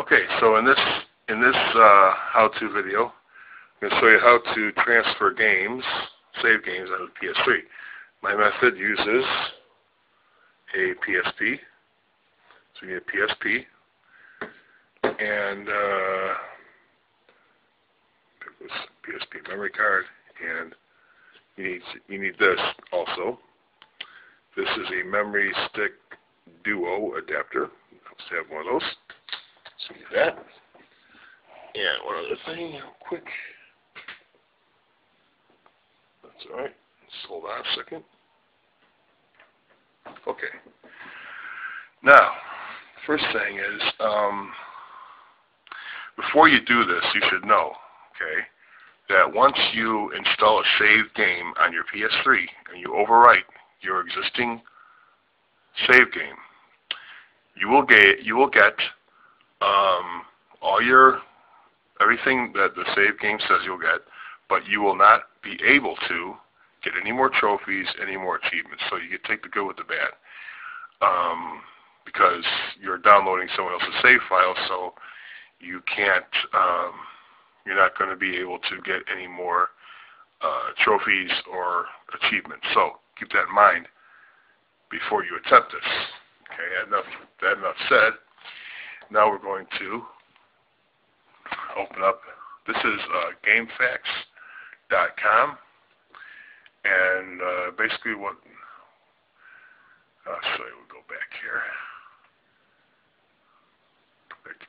Okay, so in this in this uh, how-to video, I'm going to show you how to transfer games, save games out of PS3. My method uses a PSP. So you get a PSP, and uh, was PSP memory card, and you need you need this also. This is a memory stick duo adapter. Let's have one of those. See that. And one other thing, real quick. That's alright. Hold on a second. Okay. Now, first thing is, um, before you do this, you should know, okay, that once you install a saved game on your PS3 and you overwrite your existing save game, you will get you will get um, all your everything that the save game says you'll get, but you will not be able to get any more trophies, any more achievements. So you take the good with the bad. Um, because you're downloading someone else's save file, so you can't, um, you're not going to be able to get any more uh, trophies or achievements. So keep that in mind before you attempt this. Okay, enough, that enough said. Now we're going to open up, this is uh, GameFAQs.com, and uh, basically what, I'll show you, we'll go back here. Back to.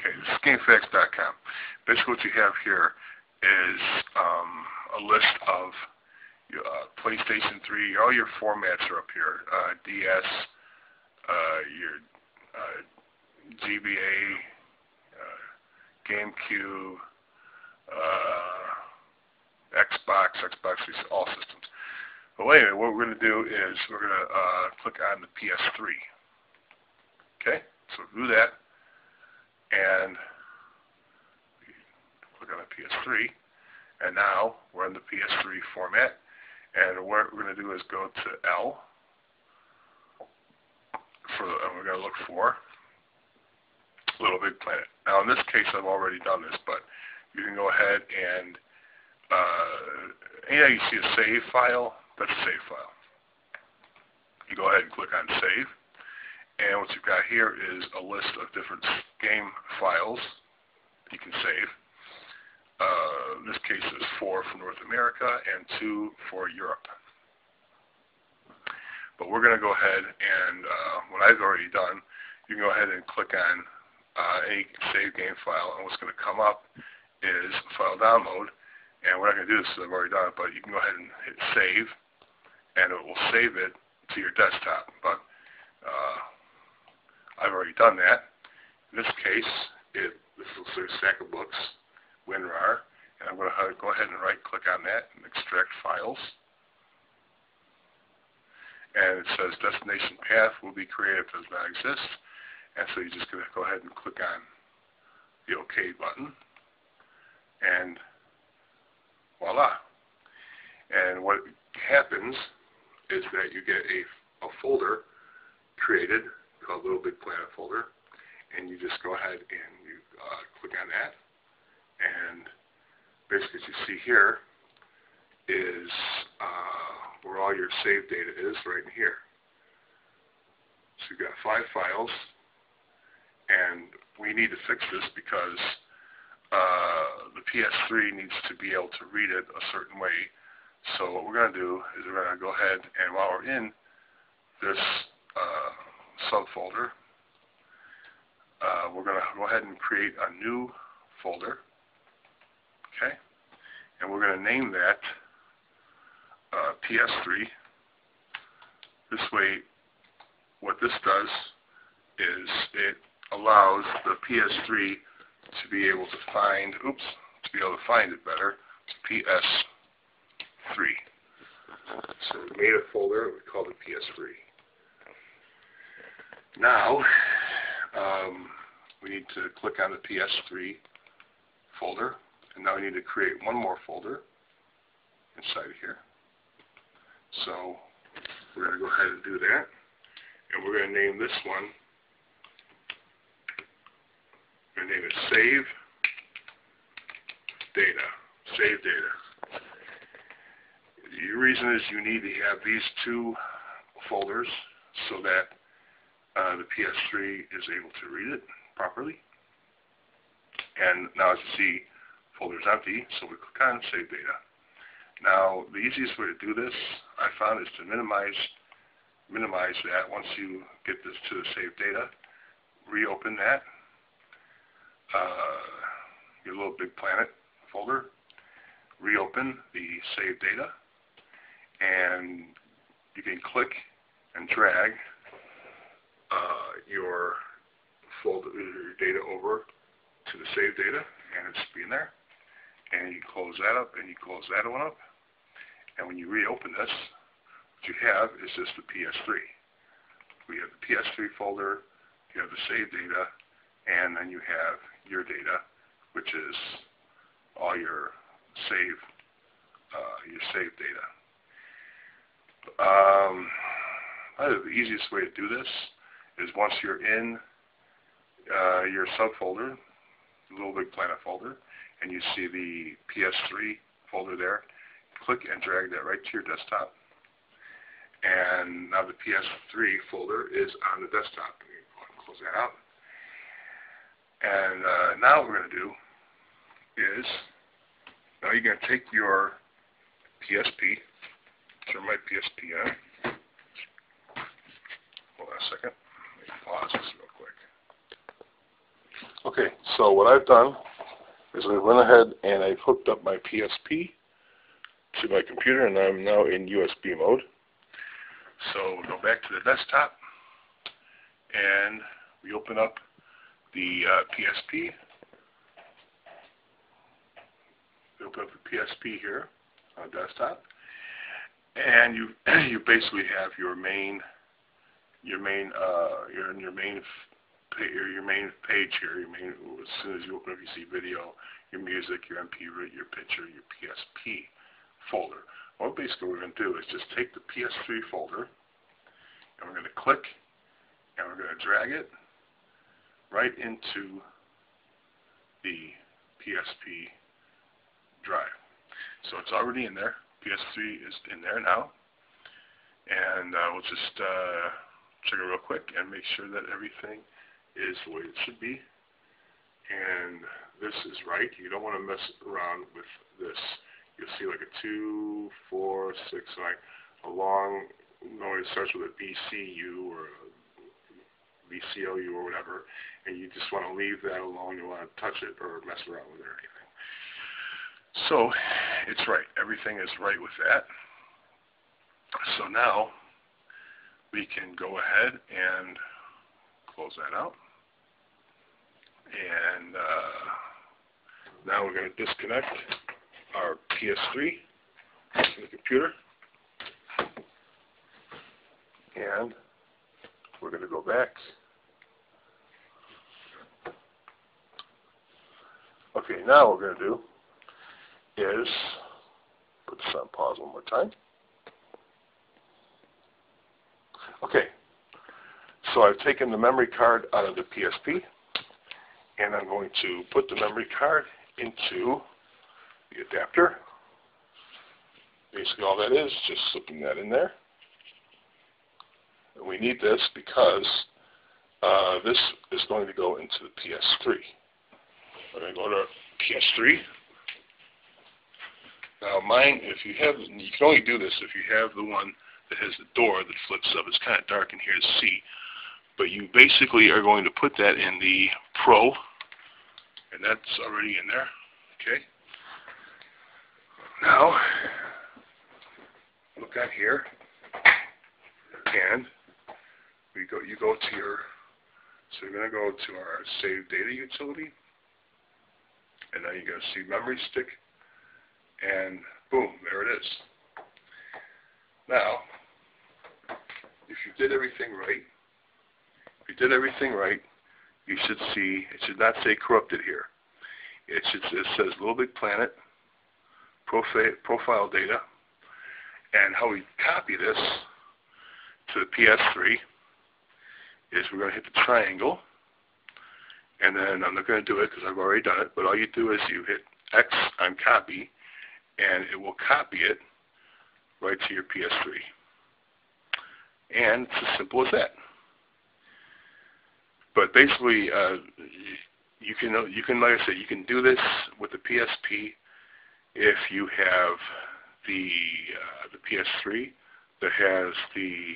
Okay, this is GameFAQs.com. Basically what you have here is um, a list of uh, PlayStation 3, all your formats are up here. Uh, DS, uh, your uh, GBA, uh, GameCube, uh, Xbox, Xbox, all systems. But anyway, what we're going to do is we're going to uh, click on the PS3. Okay, so do that, and click on the PS3, and now we're in the PS3 format, and what we're going to do is go to L, for, and we're going to look for Little Big Planet. Now in this case I've already done this, but you can go ahead and uh, yeah, you see a save file, that's a save file. You go ahead and click on save, and what you've got here is a list of different game files you can save. Uh, in this case is four for North America and two for Europe. But we're going to go ahead and uh, what I've already done, you can go ahead and click on uh, any save game file, and what's going to come up is file download. And we're not going to do this because I've already done it, but you can go ahead and hit save, and it will save it to your desktop. But uh, I've already done that. In this case, it, this like a stack of books, WinRAR, and I'm going to go ahead and right-click on that and extract files and it says destination path will be created if it does not exist. And so you're just going to go ahead and click on the OK button, and voila. And what happens is that you get a, a folder created called Little Big Planet folder, and you just go ahead and you uh, click on that, and basically what you see here is uh, where all your save data is right in here. So you've got five files, and we need to fix this because uh, the PS3 needs to be able to read it a certain way. So what we're going to do is we're going to go ahead and while we're in this uh, subfolder, uh, we're going to go ahead and create a new folder. Okay? And we're going to name that uh, PS3. This way, what this does is it allows the PS3 to be able to find, oops, to be able to find it better, PS3. So we made a folder, we called it PS3. Now, um, we need to click on the PS3 folder, and now we need to create one more folder inside of here. So we're going to go ahead and do that. And we're going to name this one I'm going to name it Save Data. Save Data. The reason is you need to have these two folders so that uh, the PS3 is able to read it properly. And now as you see, folder is empty, so we click on Save Data. Now, the easiest way to do this, I found, is to minimize minimize that once you get this to the saved data. Reopen that, uh, your little Big Planet folder. Reopen the saved data, and you can click and drag uh, your folder, your data over to the saved data, and it's being there. And you close that up, and you close that one up. And when you reopen this, what you have is just the PS3. We have the PS3 folder, you have the saved data, and then you have your data, which is all your save, uh, your save data. Um, the easiest way to do this is once you're in uh, your subfolder, the Little Big Planet folder, and you see the PS3 folder there, click and drag that right to your desktop. And now the PS3 folder is on the desktop. Close that out. And uh, now what we're going to do is, now you're going to take your PSP, turn my PSP on. Hold on a second. Let me pause this real quick. Okay, so what I've done is I went ahead and I hooked up my PSP to my computer and I'm now in USB mode. So go back to the desktop and we open up the uh, PSP. We open up the PSP here on the desktop and you you basically have your main your main uh your your main your, your main page here your main as soon as you open up you see video your music your MP your picture your PSP folder. What basically we're going to do is just take the PS3 folder, and we're going to click, and we're going to drag it right into the PSP drive. So it's already in there. PS3 is in there now. And uh, we'll just uh, check it real quick and make sure that everything is the way it should be. And this is right. You don't want to mess around with this you'll see like a two, four, six, like a long noise starts with a BCU or a BCLU or whatever, and you just want to leave that alone. You want to touch it or mess around with it or anything. So it's right. Everything is right with that. So now we can go ahead and close that out. And uh, now we're going to disconnect our PS3 from the computer. And we're going to go back. Okay, now what we're going to do is put this on pause one more time. Okay, so I've taken the memory card out of the PSP, and I'm going to put the memory card into the adapter. Basically all that is, just slipping that in there. And we need this because uh, this is going to go into the PS3. We're going to go to PS3. Now mine, if you have, you can only do this if you have the one that has the door that flips up. It's kind of dark in here to see. But you basically are going to put that in the Pro, and that's already in there. Okay. Now, look at here, and we go. You go to your. So you're going to go to our save data utility, and then you're going to see memory stick, and boom, there it is. Now, if you did everything right, if you did everything right, you should see, it should not say corrupted here. It should it says Little Big Planet, profile data. And how we copy this to the PS3 is we're going to hit the triangle and then I'm not going to do it because I've already done it, but all you do is you hit X on copy, and it will copy it right to your PS3. And it's as simple as that. But basically, uh, you can you can like I said, you can do this with the PSP if you have the uh, the PS3 that has the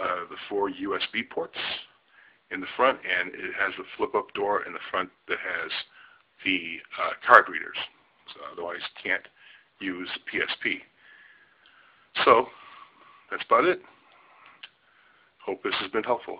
uh, the four USB ports in the front, and it has a flip-up door in the front that has the uh, card readers. So otherwise, can't use PSP. So that's about it. Hope this has been helpful.